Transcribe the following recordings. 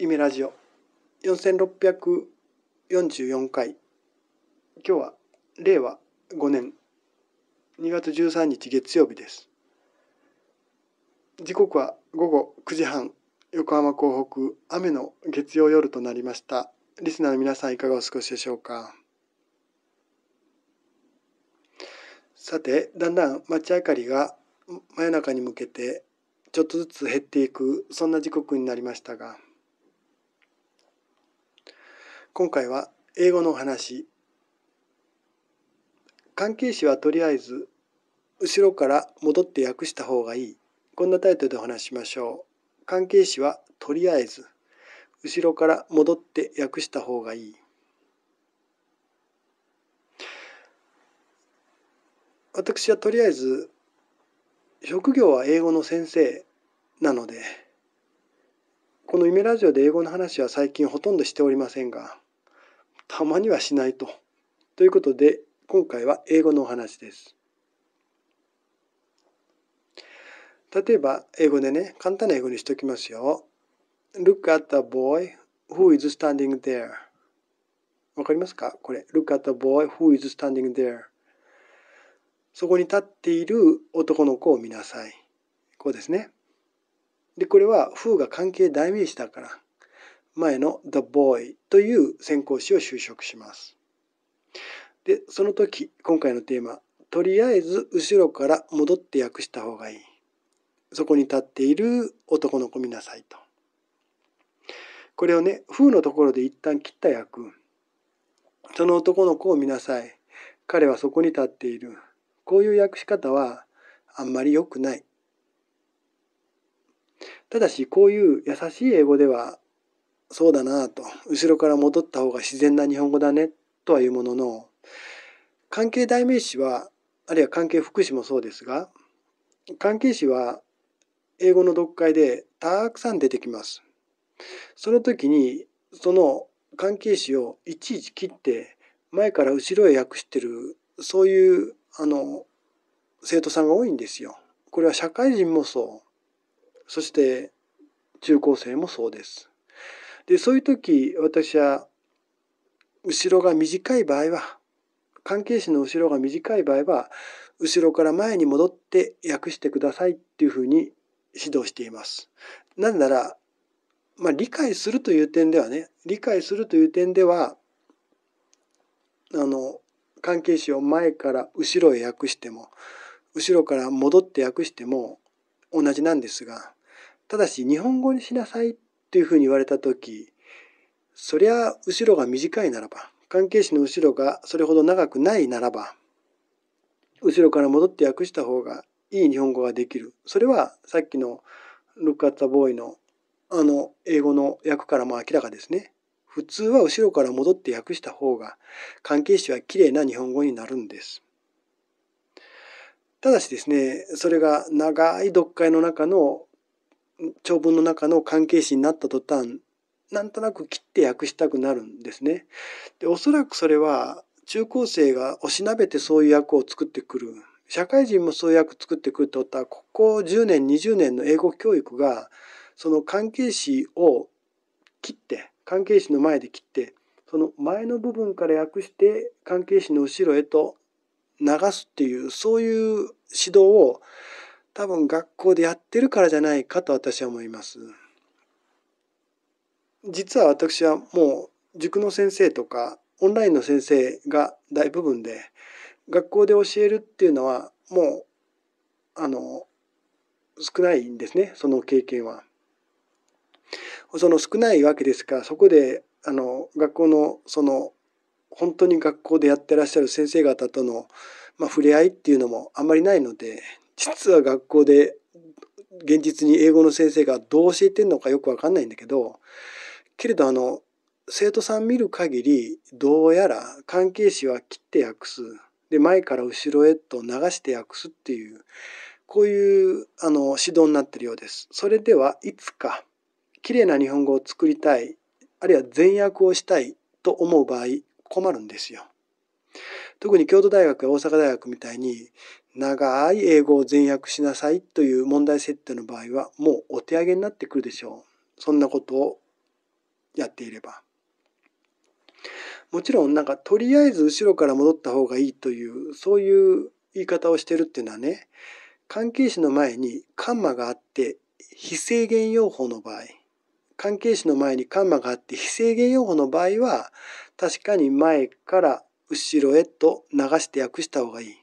イメラジオ4644回。今日は令和5年。2月13日月曜日です。時刻は午後9時半。横浜港北。雨の月曜夜となりました。リスナーの皆さんいかがお過ごしでしょうか。さてだんだん街明かりが真夜中に向けてちょっとずつ減っていくそんな時刻になりましたが。今回は英語の話。関係詞はとりあえず後ろから戻って訳した方がいい。こんなタイトルでお話しましょう。関係詞はとりあえず。後ろから戻って訳した方がいい。私はとりあえず職業は英語の先生なのでこのイメラジオで英語の話は最近ほとんどしておりませんがたまにはしないと。ということで今回は英語のお話です。例えば英語でね簡単な英語にしておきますよ。Look at the boy who is standing there. わかりますか？これ。Look at the boy who is standing there. そこに立っている男の子を見なさい。こうですね。で、これは who が関係代名詞だから。前の the boy という先行詞を修飾します。で、その時、今回のテーマ、とりあえず後ろから戻って訳した方がいい。そこに立っている男の子見なさいと。これをね、風のところで一旦切った訳。その男の子を見なさい。彼はそこに立っている。こういう訳し方はあんまり良くない。ただし、こういう優しい英語ではそうだなと後ろから戻った方が自然な日本語だねとはいうものの関係代名詞はあるいは関係副詞もそうですが関係詞は英語の読解でたくさん出てきます。その時にその関係詞をいちいち切って前から後ろへ訳してるそういうあの生徒さんが多いんですよ。これは社会人もそうそして中高生もそうです。でそういう時私は後ろが短い場合は関係詞の後ろが短い場合は後ろから前に戻って訳してくださいっていうふうに指導しています。なぜなら、まあ、理解するという点ではね理解するという点ではあの関係詞を前から後ろへ訳しても後ろから戻って訳しても同じなんですがただし日本語にしなさいっていうふうに言われた時そりゃ後ろが短いならば関係詞の後ろがそれほど長くないならば後ろから戻って訳した方がいい日本語ができるそれはさっきの「Look at the boy の」あの英語の訳からも明らかですね。普通は後ろから戻って訳した方が関係詞はきれいな日本語になるんです。ただしですねそれが長い読解の中の長文の中の関係詞になった途端なんとなく切って訳したくなるんですね。でおそらくそれは中高生がおしなべてそういう訳を作ってくる社会人もそういう訳作ってくるってことはここ10年20年の英語教育がその関係詞を切って関係詞の前で切ってその前の部分から訳して関係詞の後ろへと流すっていうそういう指導を多分学校でやってるからじゃないかと私は思います。実は私はもう塾の先生とかオンラインの先生が大部分で学校で教えるっていうのはもうあの少ないんですねその経験は。その少ないわけですからそこであの学校のその本当に学校でやってらっしゃる先生方との、まあ、触れ合いっていうのもあんまりないので実は学校で現実に英語の先生がどう教えてんのかよくわかんないんだけどけれどあの生徒さん見る限りどうやら関係詞は切って訳すで前から後ろへと流して訳すっていうこういうあの指導になってるようです。それではいつか綺麗な日本語を作りたいあるいは全訳をしたいと思う場合困るんですよ。特に京都大学や大阪大学みたいに長い英語を全訳しなさいという問題設定の場合はもうお手上げになってくるでしょう。そんなことをやっていれば。もちろんなんかとりあえず後ろから戻った方がいいというそういう言い方をしてるっていうのはね関係詞の前にカンマがあって非制限用法の場合関係詞の前にカンマがあって非制限用法の場合は確かに前から後ろへと流して訳した方がいい。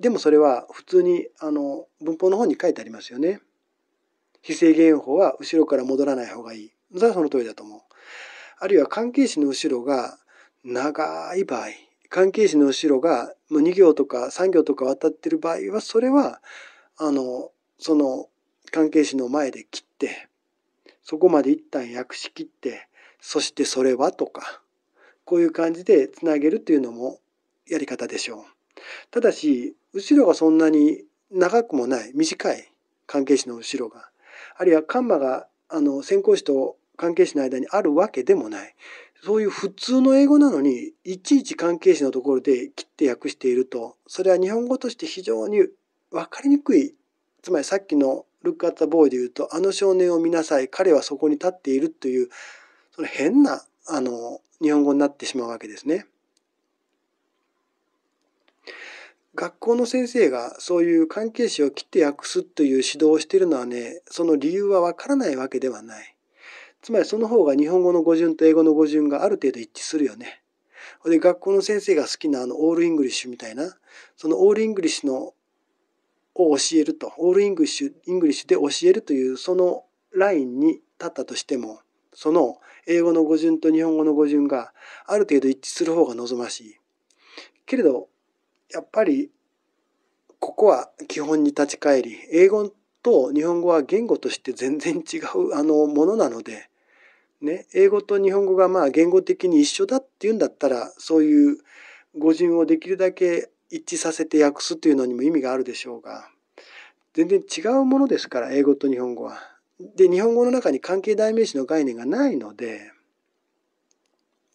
でもそれは普通にあの文法の方に書いてありますよね。非制限用法は後ろから戻らない方がいい。それはその通りだと思う。あるいは関係詞の後ろが長い場合関係詞の後ろが2行とか3行とか渡ってる場合はそれはあのその関係詞の前で切ってそこまで一旦訳し切ってそしてそれはとかこういう感じでつなげるというのもやり方でしょう。ただし後ろがそんなに長くもない短い関係詞の後ろがあるいはカンマがあの先行詞と関係詞の間にあるわけでもない。そういう普通の英語なのにいちいち関係詞のところで切って訳しているとそれは日本語として非常に分かりにくい。つまりさっきの「ルック・アッツ・ボーイ」で言うと「あの少年を見なさい。彼はそこに立っている」というその変なあの日本語になってしまうわけですね。学校の先生がそういう関係詞を切って訳すという指導をしているのはねその理由はわからないわけではない。つまりその方が日本語の語順と英語の語順がある程度一致するよね。で学校の先生が好きなあの all English みたいなその all English のを教えると all English English で教えるというそのラインに立ったとしてもその英語の語順と日本語の語順がある程度一致する方が望ましい。けれどやっぱりここは基本に立ち返り英語と日本語は言語として全然違うあのものなのでね、英語と日本語がまあ言語的に一緒だっていうんだったらそういう語順をできるだけ一致させて訳すというのにも意味があるでしょうが全然違うものですから英語と日本語は。で日本語の中に関係代名詞の概念がないので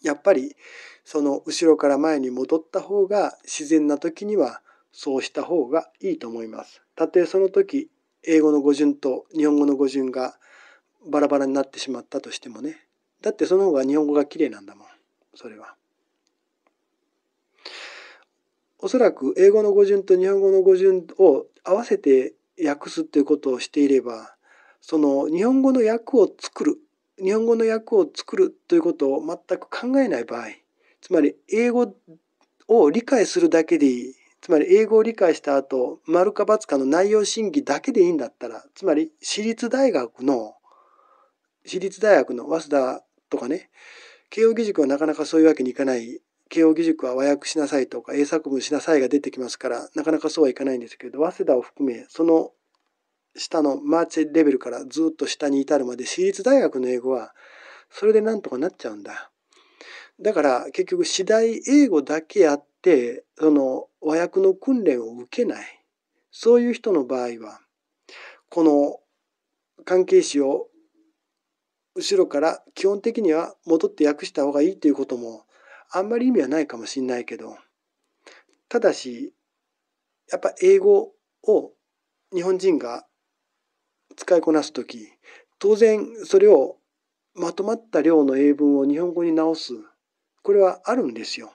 やっぱりその後ろから前に戻った方が自然な時にはそうした方がいいと思います。たとえその時英語の語順と日本語の語順がバラバラになってしまったとしてもねだってその方が日本語が綺麗なんだもんそれは。おそらく英語の語順と日本語の語順を合わせて訳すっていうことをしていればその日本語の訳を作る日本語の訳を作るということを全く考えない場合つまり英語を理解するだけでいいつまり英語を理解した後丸か×かの内容審議だけでいいんだったらつまり私立大学の私立大学の早稲田とかね慶應義塾はなかなかそういうわけにいかない慶應義塾は和訳しなさいとか英作文しなさいが出てきますからなかなかそうはいかないんですけど早稲田を含めその下のマーチレベルからずっと下に至るまで私立大学の英語はそれでなんとかなっちゃうんだ。だから結局次第英語だけやってその和訳の訓練を受けないそういう人の場合はこの関係詞を後ろから基本的には戻って訳した方がいいということもあんまり意味はないかもしれないけどただしやっぱ英語を日本人が使いこなす時当然それをまとまった量の英文を日本語に直すこれはあるんですよ。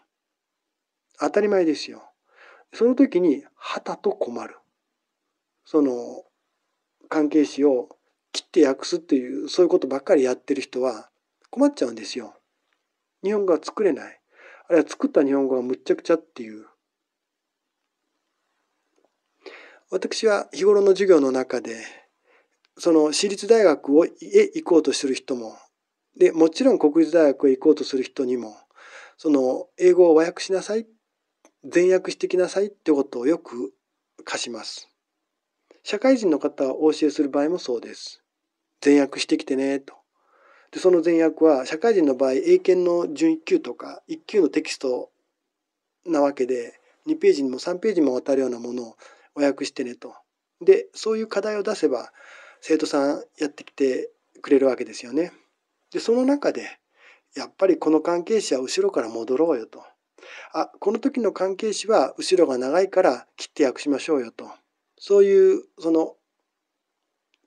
当たり前ですよ。その時にはたと困る。その関係詞を切って訳すっていうそういうことばっかりやってる人は困っちゃうんですよ。日本語が作れない。あるいは作った日本語がむっちゃくちゃっていう。私は日頃の授業の中でその私立大学へ行こうとする人もでもちろん国立大学へ行こうとする人にもその英語を和訳しなさい全訳してきなさいってことをよく課します。社会人の方をお教えする場合もそうです。全訳してきてねと。でその全訳は社会人の場合英検の準1級とか1級のテキストなわけで2ページにも3ページにもわたるようなものを和訳してねと。でそういう課題を出せば生徒さんやってきてくれるわけですよね。でその中でやっぱりこの関係詞は後ろから戻ろうよと。あこの時の関係詞は後ろが長いから切って訳しましょうよと。そういうその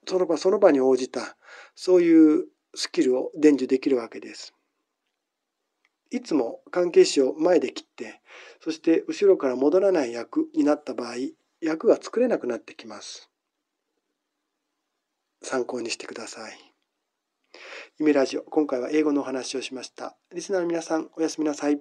その場その場に応じたそういうスキルを伝授できるわけです。いつも関係詞を前で切ってそして後ろから戻らない役になった場合役が作れなくなってきます。参考にしてください。夢ラジオ今回は英語のお話をしました。リスナーの皆さんおやすみなさい。